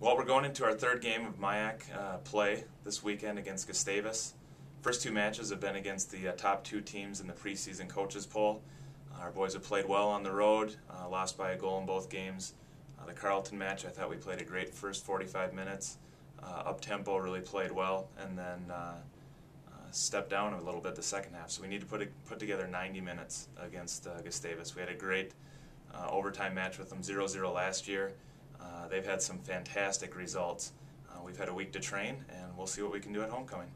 Well, we're going into our third game of MIAC uh, play this weekend against Gustavus. First two matches have been against the uh, top two teams in the preseason coaches poll. Uh, our boys have played well on the road, uh, lost by a goal in both games. Uh, the Carleton match, I thought we played a great first 45 minutes. Up tempo, really played well, and then stepped down a little bit the second half. So we need to put a, put together 90 minutes against Gustavus. We had a great overtime match with them, 0-0 last year. Uh, they've had some fantastic results. Uh, we've had a week to train, and we'll see what we can do at homecoming.